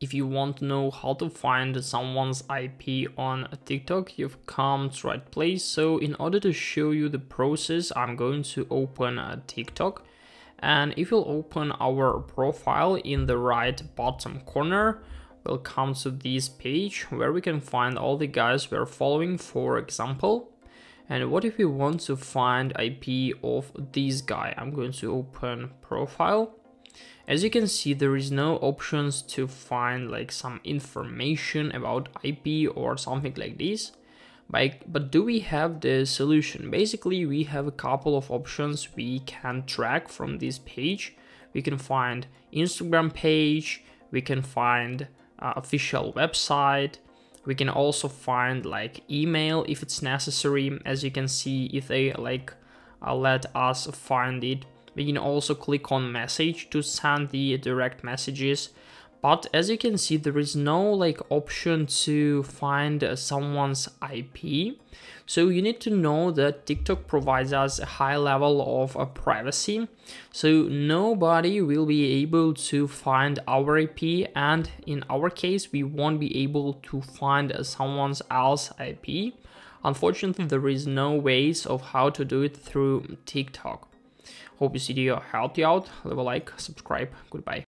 If you want to know how to find someone's IP on TikTok, you've come to the right place. So in order to show you the process, I'm going to open a TikTok. And if you'll open our profile in the right bottom corner, we'll come to this page where we can find all the guys we're following, for example. And what if we want to find IP of this guy? I'm going to open profile as you can see, there is no options to find like some information about IP or something like this. But, do we have the solution? Basically, we have a couple of options we can track from this page. We can find Instagram page, we can find uh, official website, we can also find like email if it's necessary. As you can see, if they like uh, let us find it we can also click on message to send the direct messages. But as you can see, there is no like option to find someone's IP. So you need to know that TikTok provides us a high level of uh, privacy. So nobody will be able to find our IP and in our case, we won't be able to find uh, someone's else IP. Unfortunately, there is no ways of how to do it through TikTok. Hope this video helped you out. Leave a like, subscribe. Goodbye.